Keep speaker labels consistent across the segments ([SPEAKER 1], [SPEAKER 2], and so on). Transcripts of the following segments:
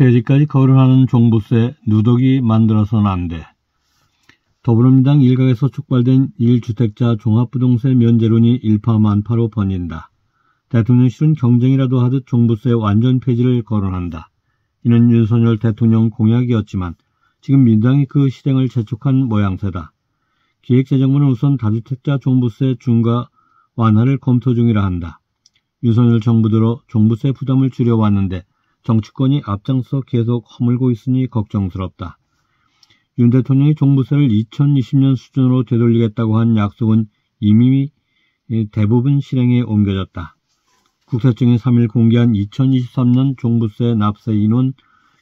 [SPEAKER 1] 폐지까지 거론하는 종부세 누더기 만들어서는 안 돼. 더불어민주당 일각에서 촉발된 1주택자 종합부동세 면제론이 일파만파로 번진다. 대통령실은 경쟁이라도 하듯 종부세 완전 폐지를 거론한다. 이는 윤석열 대통령 공약이었지만 지금 민주당이 그 실행을 재촉한 모양새다. 기획재정부는 우선 다주택자 종부세 중과 완화를 검토 중이라 한다. 윤석열 정부 들어 종부세 부담을 줄여왔는데 정치권이 앞장서 계속 허물고 있으니 걱정스럽다. 윤 대통령이 종부세를 2020년 수준으로 되돌리겠다고 한 약속은 이미 대부분 실행에 옮겨졌다. 국세청이 3일 공개한 2023년 종부세 납세 인원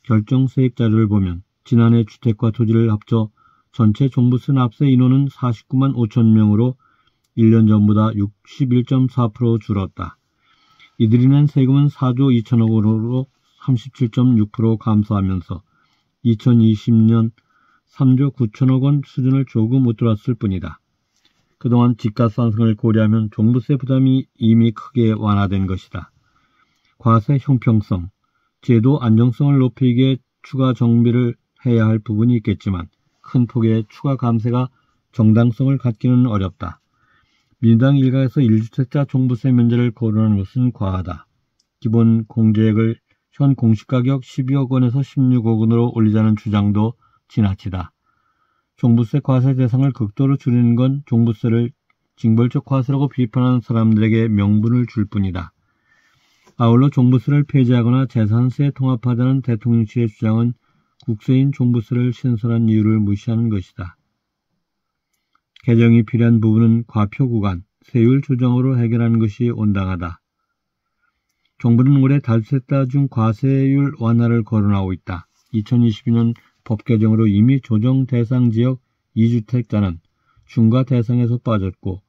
[SPEAKER 1] 결정 세액 자료를 보면 지난해 주택과 토지를 합쳐 전체 종부세 납세 인원은 49만 5천 명으로 1년 전보다 61.4% 줄었다. 이들이 낸 세금은 4조 2천억 원으로 37.6% 감소하면서 2020년 3조 9천억 원 수준을 조금 못들었을 뿐이다. 그동안 집값 상승을 고려하면 종부세 부담이 이미 크게 완화된 것이다. 과세 형평성, 제도 안정성을 높이기 위해 추가 정비를 해야 할 부분이 있겠지만 큰 폭의 추가 감세가 정당성을 갖기는 어렵다. 민주당 일각에서 1주택자 종부세 면제를 거론하는 것은 과하다. 기본 공제액을 현 공시가격 12억 원에서 16억 원으로 올리자는 주장도 지나치다. 종부세 과세 대상을 극도로 줄이는 건 종부세를 징벌적 과세라고 비판하는 사람들에게 명분을 줄 뿐이다. 아울러 종부세를 폐지하거나 재산세에 통합하자는 대통령실의 주장은 국세인 종부세를 신설한 이유를 무시하는 것이다. 개정이 필요한 부분은 과표 구간, 세율 조정으로 해결하는 것이 온당하다. 정부는 올해 다주택자 중 과세율 완화를 거론하고 있다. 2022년 법 개정으로 이미 조정 대상 지역 2주택자는 중과 대상에서 빠졌고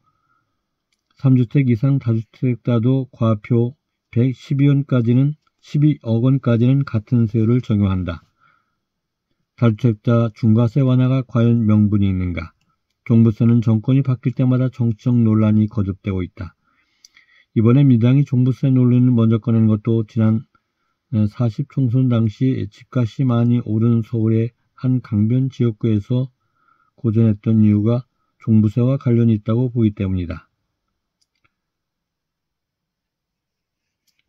[SPEAKER 1] 3주택 이상 다주택자도 과표 112원까지는 12억 원까지는 같은 세율을 적용한다. 다주택자 중과세 완화가 과연 명분이 있는가? 종부세는 정권이 바뀔 때마다 정치적 논란이 거듭되고 있다. 이번에 민당이 종부세 논란을 먼저 꺼낸 것도 지난 40 총선 당시 집값이 많이 오른 서울의 한 강변 지역구에서 고전했던 이유가 종부세와 관련이 있다고 보기 때문이다.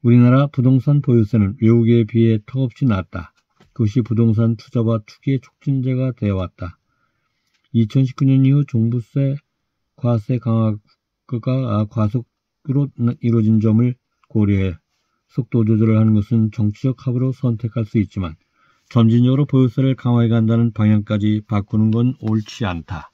[SPEAKER 1] 우리나라 부동산 보유세는 외국에 비해 턱없이 낮다. 그것이 부동산 투자와 투기의 촉진제가 되어왔다. 2019년 이후 종부세 과세 강화가 과속으로 이루어진 점을 고려해 속도 조절을 하는 것은 정치적 합으로 선택할 수 있지만 점진적으로 보유세를 강화해 간다는 방향까지 바꾸는 건 옳지 않다.